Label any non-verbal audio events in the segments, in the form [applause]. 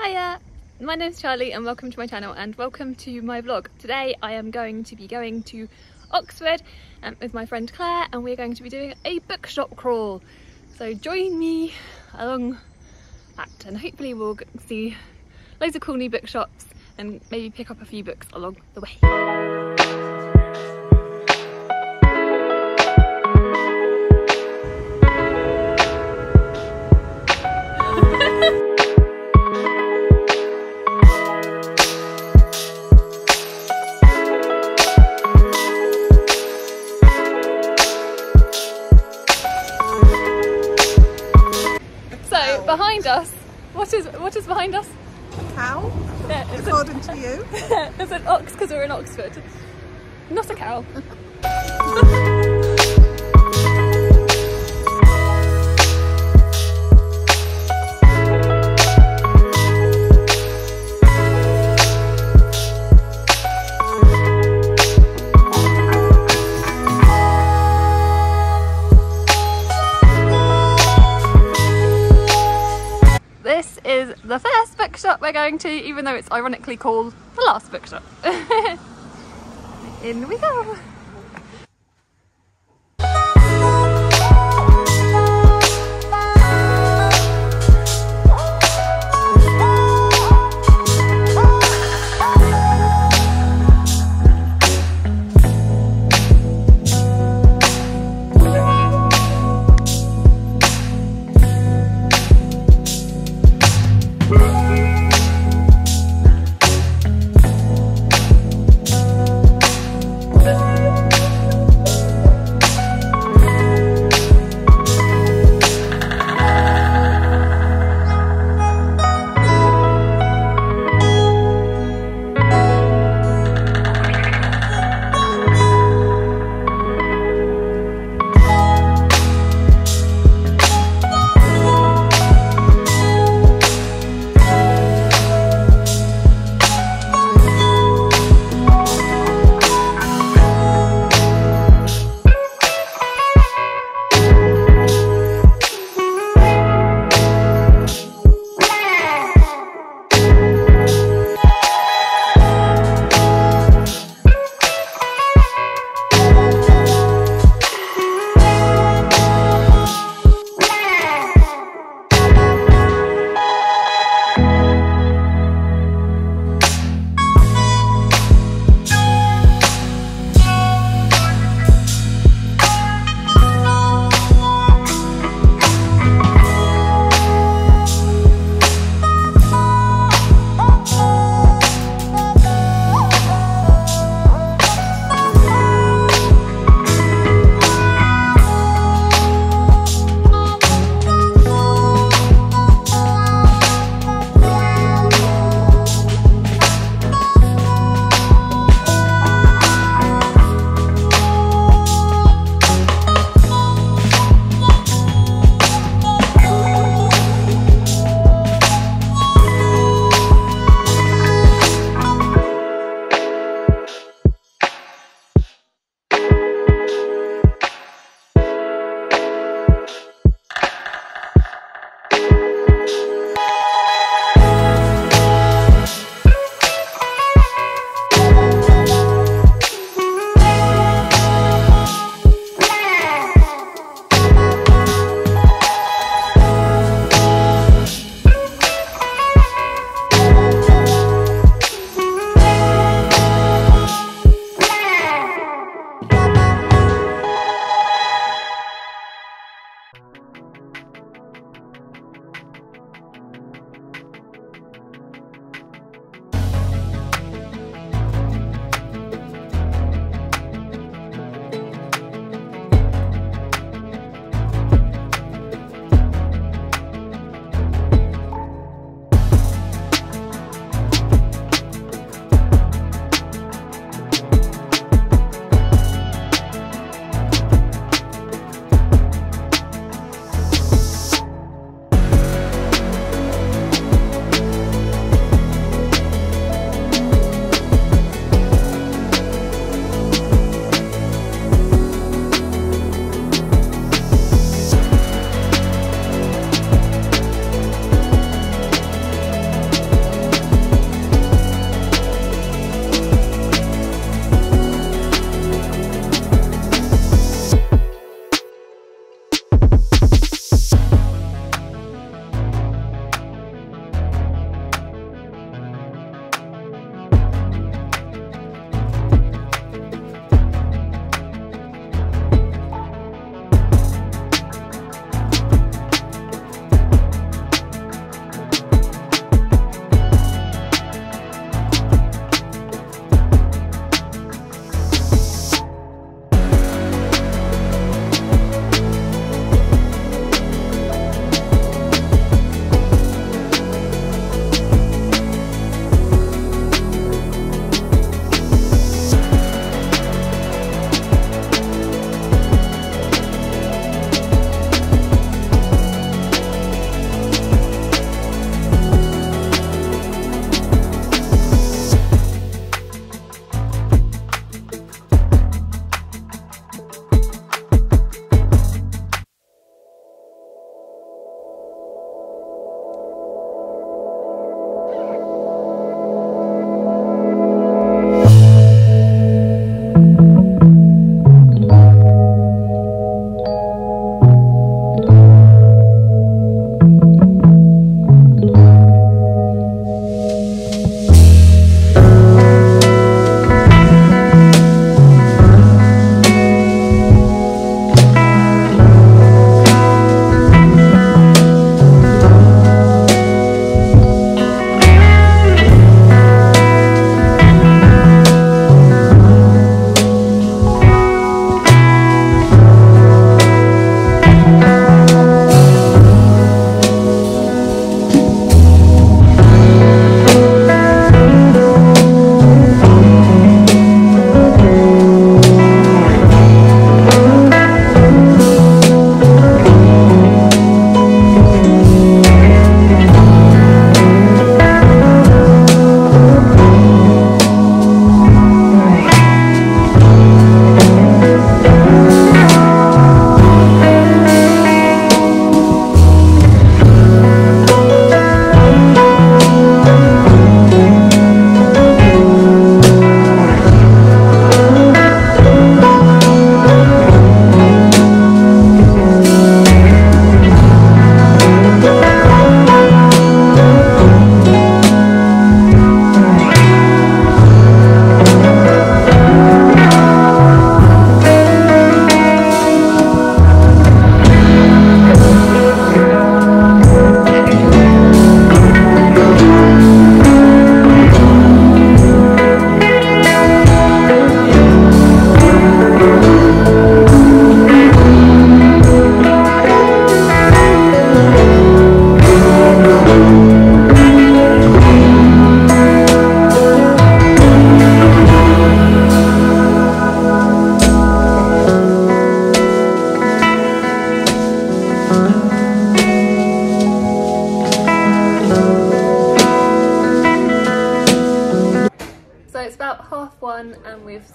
Hiya, my name's Charlie and welcome to my channel and welcome to my vlog. Today I am going to be going to Oxford um, with my friend Claire and we're going to be doing a bookshop crawl. So join me along that and hopefully we'll see loads of cool new bookshops and maybe pick up a few books along the way. Behind us, what is what is behind us? Cow, Yeah, according to you. [laughs] it's an ox because we're in Oxford. Not a cow. [laughs] bookshop we're going to, even though it's ironically called the last bookshop. [laughs] In we go. Half one and we've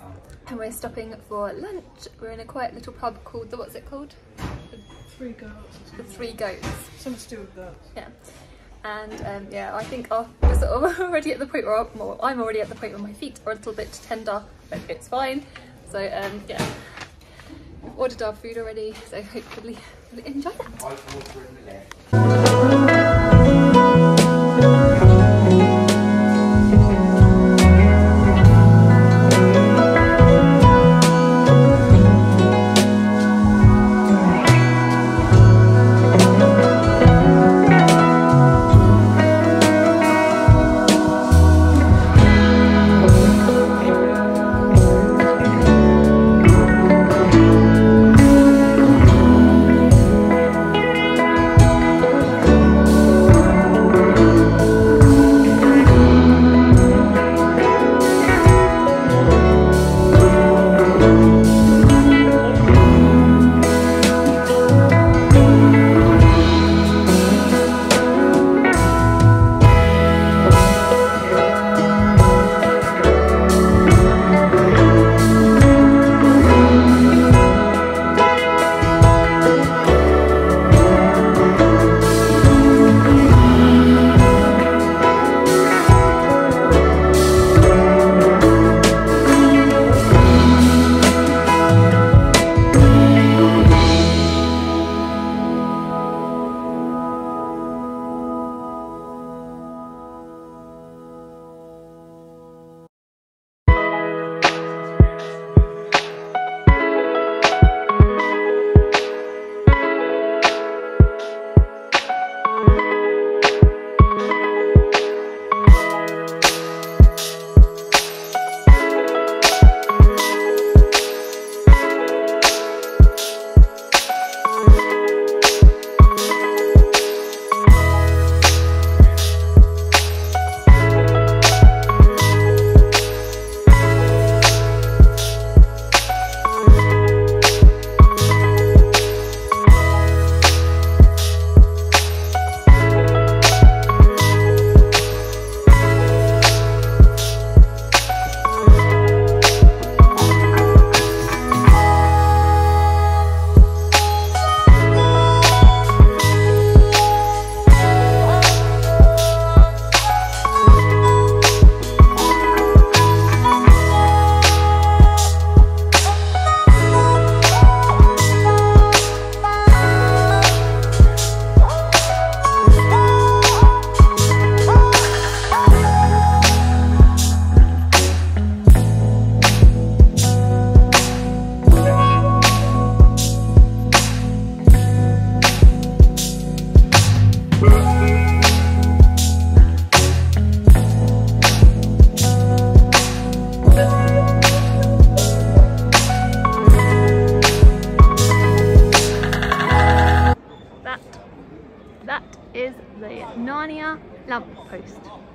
and we're stopping for lunch. We're in a quiet little pub called the what's it called? The Three goats. The Three Goats. Something to do with goats. Yeah. And um, yeah, I think our, we're sort of [laughs] already at the point where well, I'm already at the point where my feet are a little bit tender, but it's fine. So um, yeah, we've ordered our food already, so hopefully we'll enjoy that. That Narnia lamppost.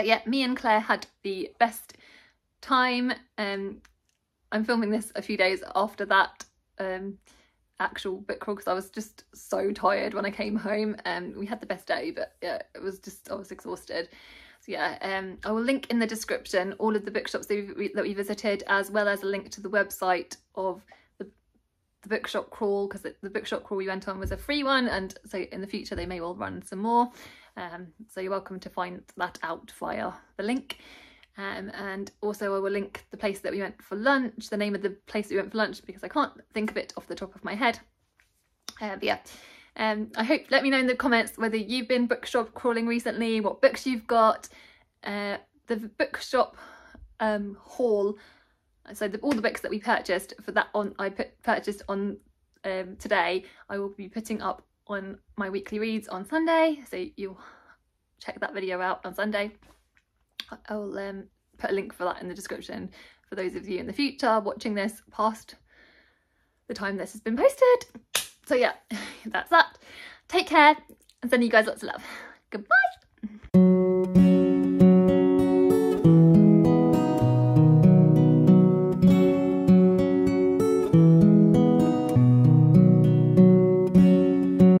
So yeah, me and Claire had the best time. Um, I'm filming this a few days after that um, actual book crawl because I was just so tired when I came home. Um, we had the best day, but yeah, it was just I was exhausted. So yeah, um, I will link in the description all of the bookshops that we, that we visited, as well as a link to the website of the, the bookshop crawl, because the bookshop crawl we went on was a free one, and so in the future they may well run some more. Um, so you're welcome to find that out via the link. Um, and also I will link the place that we went for lunch, the name of the place that we went for lunch, because I can't think of it off the top of my head. Uh, but yeah, um, I hope, let me know in the comments whether you've been bookshop crawling recently, what books you've got, uh, the bookshop um, haul, so the, all the books that we purchased for that on, I put, purchased on um, today, I will be putting up on my weekly reads on Sunday, so you'll check that video out on Sunday. I'll um, put a link for that in the description for those of you in the future watching this past the time this has been posted. So yeah, [laughs] that's that. Take care and sending you guys lots of love. Goodbye.